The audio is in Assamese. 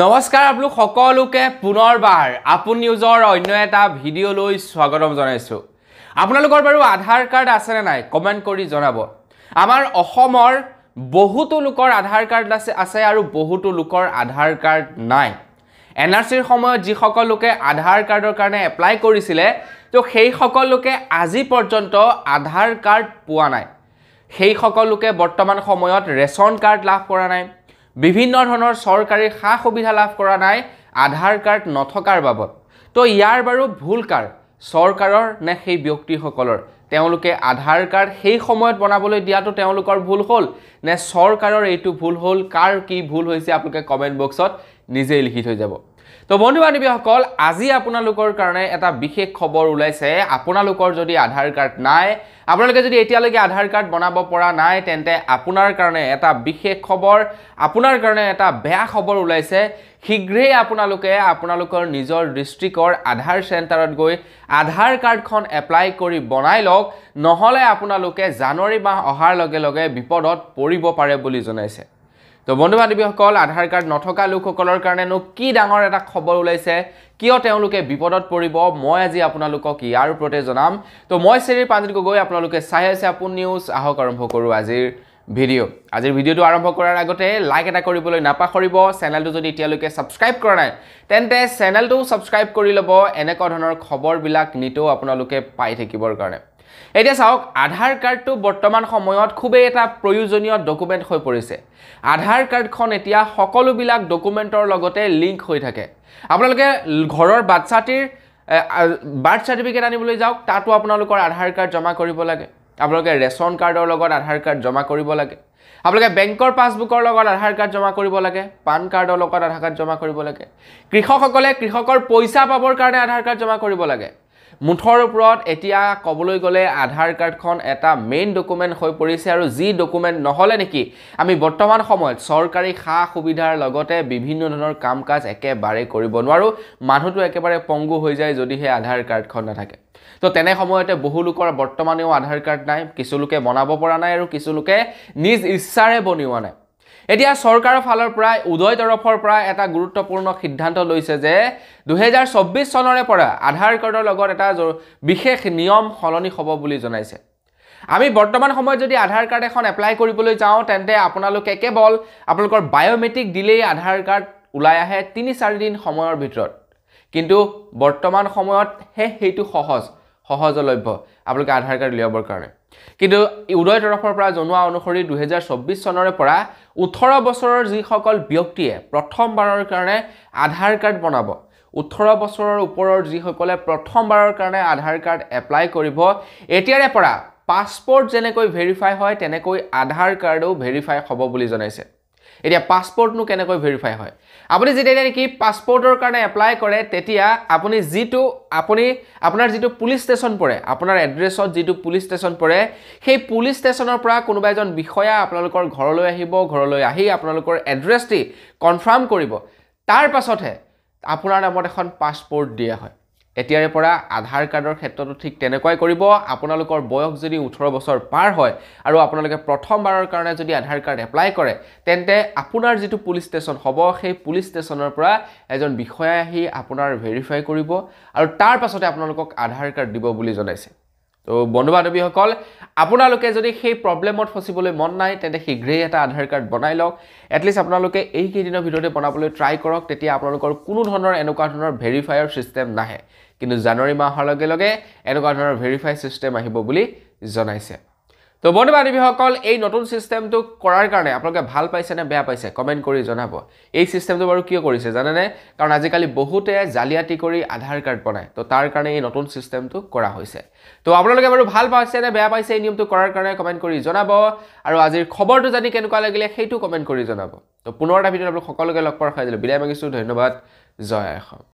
নমস্কাৰ আপোনালোক সকলোকে পুনৰবাৰ আপোন নিউজৰ অন্য এটা ভিডিঅ'লৈ স্বাগতম জনাইছোঁ। আপোনালোকৰ বাৰু আধাৰ কাৰ্ড আছেনে নাই কমেণ্ট কৰি জনাব। আমাৰ অসমৰ বহুতো লোকৰ আধাৰ কাৰ্ড আছে আছে আৰু বহুতো লোকৰ আধাৰ কাৰ্ড নাই। এন আৰ চিৰ সময়ত যিসকল লোকে আধাৰ কাৰ্ডৰ কাৰণে এপ্লাই কৰিছিলে তো সেইসকল লোকে আজি পৰ্যন্ত আধাৰ কাৰ্ড পোৱা নাই। সেইসকল লোকে বৰ্তমান সময়ত ৰেচন কাৰ্ড লাভ কৰা নাই। বিভিন্ন ধৰণৰ চৰকাৰী সা সুবিধা লাভ কৰা নাই আধাৰ কাৰ্ড নথকাৰ বাবদ। তো ইয়াৰ বাৰু ভুল কাৰ? চৰকাৰৰ নে সেই ব্যক্তিসকলৰ? তেওঁলোকে আধাৰ কাৰ্ড সেই সময়ত বনাবলৈ দিয়াটো তেওঁলোকৰ ভুল হ'ল? নে চৰকাৰৰ এইটো ভুল হ'ল? কাৰ কি ভুল হৈছে? আপোনালোকে কমেণ্ট বক্সত নিজেই লিখি থৈ যাব। তো বন্ধু বান্ধৱীসকল আজি আপোনালোকৰ কাৰণে এটা বিশেষ খবৰ ওলাইছে। আপোনালোকৰ যদি আধাৰ কাৰ্ড নাই আপোনালোকে যদি এতিয়ালৈকে আধাৰ কাৰ্ড বনাব পৰা নাই তেন্তে আপোনাৰ কাৰণে এটা বিশেষ খবৰ আপোনাৰ কাৰণে এটা বেয়া খবৰ ওলাইছে। শীঘ্ৰেই আপোনালোকে আপোনালোকৰ নিজৰ ডিষ্ট্ৰিক্টৰ আধাৰ চেণ্টাৰত গৈ আধাৰ কাৰ্ডখন এপ্লাই কৰি বনাই লওক নহ'লে আপোনালোকে জানুৱাৰী মাহ অহাৰ লগে লগে বিপদত পৰিব পাৰে বুলি জনাইছে। তো বন্ধু বান্ধৱীসকল আধাৰ কাৰ্ড নথকা লোকসকলৰ কাৰণেনো কি ডাঙৰ এটা খবৰ ওলাইছে কিয় তেওঁলোকে বিপদত পৰিব মই আজি আপোনালোকক ইয়াৰ ওপৰতে জনাম। তো মই শ্ৰী পাঞ্জিত গগৈ আপোনালোকে চাই আছে আপোন নিউজ আহক আৰম্ভ কৰোঁ আজিৰ ভিডিঅ' আজিৰ ভিডিঅ'টো আৰম্ভ কৰাৰ আগতে লাইক এটা কৰিবলৈ নাপাহৰিব চেনেলটো যদি এতিয়ালৈকে ছাবস্ক্ৰাইব কৰা নাই তেন্তে চেনেলটো ছাবস্ক্ৰাইব কৰি ল'ব এনেকুৱা ধৰণৰ খবৰবিলাক নিতৌ আপোনালোকে পাই থাকিবৰ কাৰণে। এতিয়া চাওক আধাৰ কাৰ্ডটো বৰ্তমান সময়ত খুবেই এটা প্ৰয়োজনীয় ডকুমেণ্ট হৈ পৰিছে। আধাৰ কাৰ্ডখন এতিয়া সকলোবিলাক ডকুমেণ্টৰ লগতে লিংক হৈ থাকে। আপোনালোকে ঘৰৰ বাচ্ছাটিৰ বাৰ্থ চাৰ্টিফিকেট আনিবলৈ যাওক তাতো আপোনালোকৰ আধাৰ কাৰ্ড জমা কৰিব লাগে। আপোনালোকে ৰেচন কাৰ্ডৰ লগত আধাৰ কাৰ্ড জমা কৰিব লাগে। আপোনালোকে বেংকৰ পাছবুকৰ লগত আধাৰ কাৰ্ড জমা কৰিব লাগে। পান কাৰ্ডৰ লগত আধাৰ কাৰ্ড জমা কৰিব লাগে। কৃষকসকলে কৃষকৰ পইচা পাবৰ কাৰণে আধাৰ কাৰ্ড জমা কৰিব লাগে। মুঠৰ ওপৰত এতিয়া ক'বলৈ গ'লে আধাৰ কাৰ্ডখন এটা মেইন ডকুমেণ্ট হৈ পৰিছে আৰু যি ডকুমেণ্ট নহ'লে নেকি আমি বৰ্তমান সময়ত চৰকাৰী সা সুবিধাৰ লগতে বিভিন্ন ধৰণৰ কাম কাজ একেবাৰে কৰিব নোৱাৰোঁ। মানুহটো একেবাৰে পংগু হৈ যায় যদিহে আধাৰ কাৰ্ডখন নাথাকে। তো তেনে সময়তে বহু লোকৰ বৰ্তমানেও আধাৰ কাৰ্ড নাই কিছু লোকে বনাব পৰা নাই আৰু কিছু লোকে নিজ ইচ্ছাৰে বনোৱা নাই। এতিয়া চৰকাৰৰ ফালৰ পৰা উদয় তৰফৰ পৰা এটা গুৰুত্বপূৰ্ণ সিদ্ধান্ত লৈছে যে দুহেজাৰ চৌব্বিছ চনৰে পৰা আধাৰ কাৰ্ডৰ লগত এটা বিশেষ নিয়ম সলনি হ'ব বুলি জনাইছে। আমি বৰ্তমান সময়ত যদি আধাৰ কাৰ্ড এখন এপ্লাই কৰিবলৈ যাওঁ তেন্তে আপোনালোকে কেৱল আপোনালোকৰ বায়'মেট্ৰিক দিলেই আধাৰ কাৰ্ড ওলাই আহে তিনি চাৰিদিন সময়ৰ ভিতৰত। কিন্তু বৰ্তমান সময়তহে সেইটো সহজ সহজলভ্য আপোনালোকে আধাৰ কাৰ্ড উলিয়াবৰ কাৰণে। কিন্তু উদয় তৰফৰ পৰা জনোৱা অনুসৰি দুহেজাৰ চৌব্বিছ চনৰে পৰা ওঠৰ বছৰৰ যিসকল ব্যক্তিয়ে প্ৰথমবাৰৰ কাৰণে আধাৰ কাৰ্ড বনাব ওঠৰ বছৰৰ ওপৰৰ যিসকলে প্ৰথমবাৰৰ কাৰণে আধাৰ কাৰ্ড এপ্লাই কৰিব এতিয়াৰে পৰা পাছপৰ্ট যেনেকৈ ভেৰিফাই হয় তেনেকৈ আধাৰ কাৰ্ডো ভেৰিফাই হ'ব বুলি জনাইছে। এতিয়া পাছপৰ্টনো কেনেকৈ ভেৰিফাই হয়? আপুনি যেতিয়া নেকি পাছপৰ্টৰ কাৰণে এপ্লাই কৰে তেতিয়া আপুনি যিটো আপুনি আপোনাৰ যিটো পুলিচ ষ্টেচন পৰে আপোনাৰ এড্ৰেছত যিটো পুলিচ ষ্টেচন পৰে সেই পুলিচ ষ্টেচনৰ পৰা কোনোবা এজন বিষয়া আপোনালোকৰ ঘৰলৈ আহিব ঘৰলৈ আহি আপোনালোকৰ এড্ৰেছটি কনফাৰ্ম কৰিব। তাৰ পাছতহে আপোনাৰ নামত এখন পাছপৰ্ট দিয়া হয়। এতিয়াৰে পৰা আধাৰ কাৰ্ডৰ ক্ষেত্ৰতো ঠিক তেনেকুৱাই কৰিব। আপোনালোকৰ বয়স যদি ওঠৰ বছৰ পাৰ হয় আৰু আপোনালোকে প্ৰথমবাৰৰ কাৰণে যদি আধাৰ কাৰ্ড এপ্লাই কৰে তেন্তে আপোনাৰ যিটো পুলিচ ষ্টেচন হ'ব সেই পুলিচ ষ্টেচনৰ পৰা এজন বিষয়াই আহি আপোনাৰ ভেৰিফাই কৰিব আৰু তাৰ পাছতে আপোনালোকক আধাৰ কাৰ্ড দিব বুলি জনাইছে। তো বন্ধু বান্ধৱীসকল আপোনালোকে যদি সেই প্ৰব্লেমত ফচিবলৈ মন নাই তেন্তে শীঘ্ৰেই এটা আধাৰ কাৰ্ড বনাই লওক। এটলিষ্ট আপোনালোকে এইকেইদিনৰ ভিতৰতে বনাবলৈ ট্ৰাই কৰক তেতিয়া আপোনালোকৰ কোনো ধৰণৰ এনেকুৱা ধৰণৰ ভেৰিফায়াৰ ছিষ্টেম নাহে। কিন্তু জানুৱাৰী মাহ অহাৰ লগে লগে এনেকুৱা ধৰণৰ ভেৰিফাই ছিষ্টেম আহিব বুলি জনাইছে। তো বন্ধু বান্ধৱীসকল এই নতুন ছিষ্টেমটো কৰাৰ কাৰণে আপোনালোকে ভাল পাইছে নে বেয়া পাইছে কমেণ্ট কৰি জনাব। এই ছিষ্টেমটো বাৰু কিয় কৰিছে জানেনে? কাৰণ আজিকালি বহুতে জালিয়াতি কৰি আধাৰ কাৰ্ড বনায়। তো তাৰ কাৰণে এই নতুন ছিষ্টেমটো কৰা হৈছে। তো আপোনালোকে বাৰু ভাল পাইছে নে বেয়া পাইছে এই নিয়মটো কৰাৰ কাৰণে কমেণ্ট কৰি জনাব। আৰু আজিৰ খবৰটো জানি কেনেকুৱা লাগিলে সেইটো কমেণ্ট কৰি জনাব। তো পুনৰ এটা ভিডিঅ'ত আপোনালোক সকলোকে লগ পোৱাৰ খাই দিলোঁ। বিদায় মাগিছোঁ। ধন্যবাদ। জয় অসম।